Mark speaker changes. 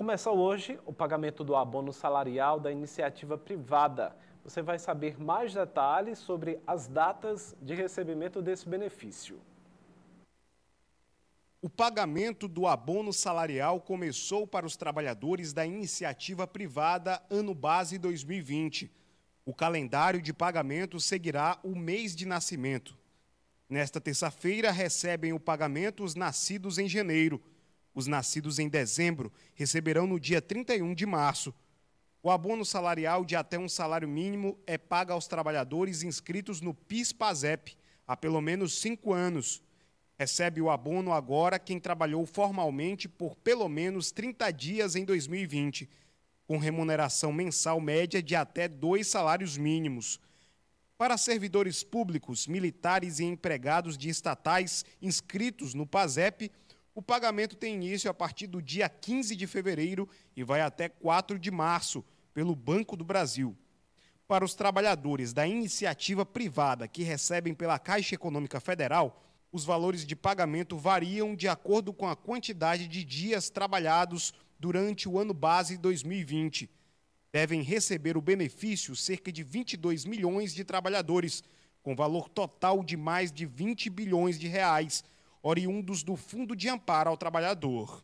Speaker 1: Começa hoje o pagamento do abono salarial da iniciativa privada. Você vai saber mais detalhes sobre as datas de recebimento desse benefício.
Speaker 2: O pagamento do abono salarial começou para os trabalhadores da iniciativa privada ano base 2020. O calendário de pagamento seguirá o mês de nascimento. Nesta terça-feira recebem o pagamento os nascidos em janeiro. Os nascidos em dezembro receberão no dia 31 de março. O abono salarial de até um salário mínimo é pago aos trabalhadores inscritos no PIS-PASEP há pelo menos cinco anos. Recebe o abono agora quem trabalhou formalmente por pelo menos 30 dias em 2020, com remuneração mensal média de até dois salários mínimos. Para servidores públicos, militares e empregados de estatais inscritos no PASEP, o pagamento tem início a partir do dia 15 de fevereiro e vai até 4 de março, pelo Banco do Brasil. Para os trabalhadores da iniciativa privada que recebem pela Caixa Econômica Federal, os valores de pagamento variam de acordo com a quantidade de dias trabalhados durante o ano base 2020. Devem receber o benefício cerca de 22 milhões de trabalhadores, com valor total de mais de 20 bilhões de reais oriundos do Fundo de Amparo ao Trabalhador.